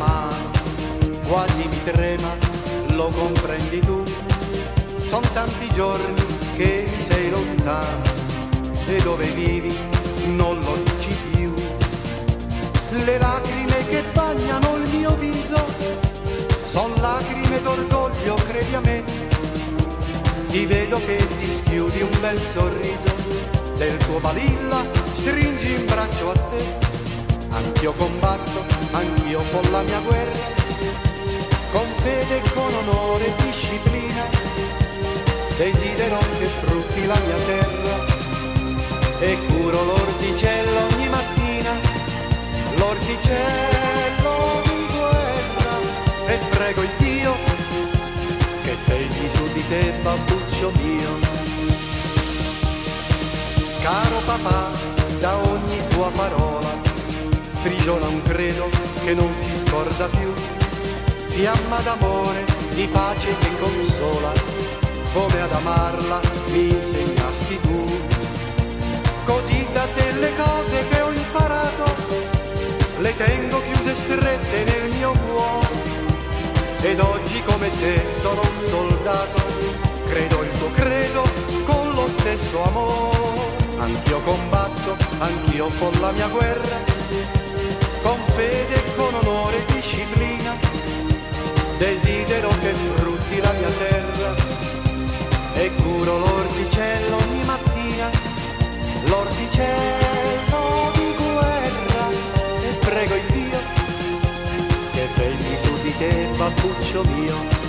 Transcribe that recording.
Mano, quasi mi trema, lo comprendi tu. Sono tanti giorni che sei lontano e dove vivi non lo dici più. Le lacrime che bagnano il mio viso, son lacrime d'orgoglio, credi a me. Ti vedo che ti schiudi un bel sorriso, del tuo balilla stringi in braccio a te. Anch'io combatto, anch'io con la mia guerra, con fede, con onore e disciplina, desidero che frutti la mia terra e curo l'orticello ogni mattina, l'orticello di guerra e prego il Dio che fegli su di te babbuccio mio. Caro papà, da ogni tua parola sprigiola un credo che non si scorda più, fiamma d'amore, di pace che consola, come ad amarla mi insegnasti tu. Così da te le cose che ho imparato, le tengo chiuse strette nel mio cuore. Ed oggi come te sono un soldato, credo il tuo credo con lo stesso amore. Anch'io combatto, anch'io fo la mia guerra, con fede, con onore e disciplina. Desidero che frutti la mia terra e curo l'orticello ogni mattina, l'orticello di guerra e prego il Dio che vegli su di te, babbuccio mio.